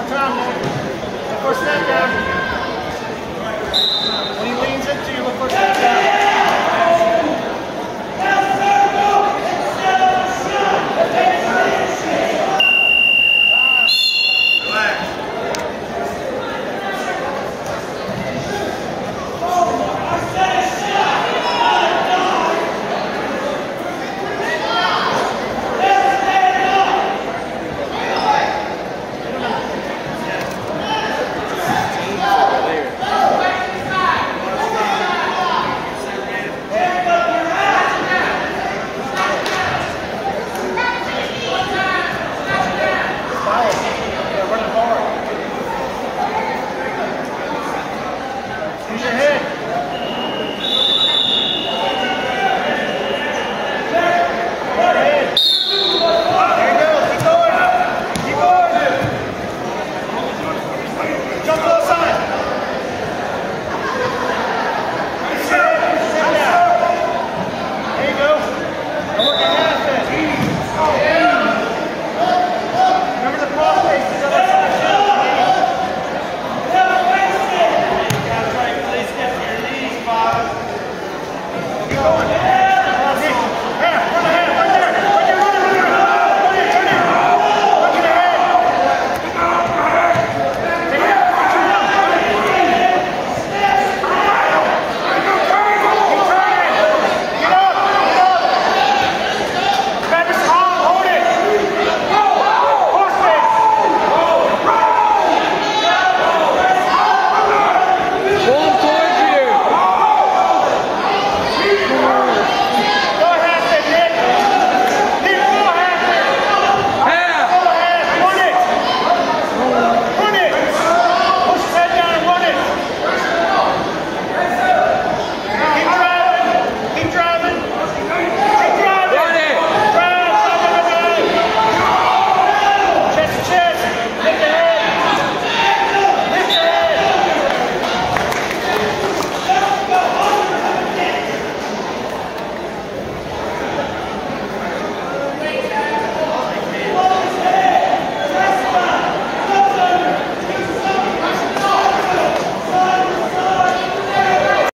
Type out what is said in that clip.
Facciamo, possiamo.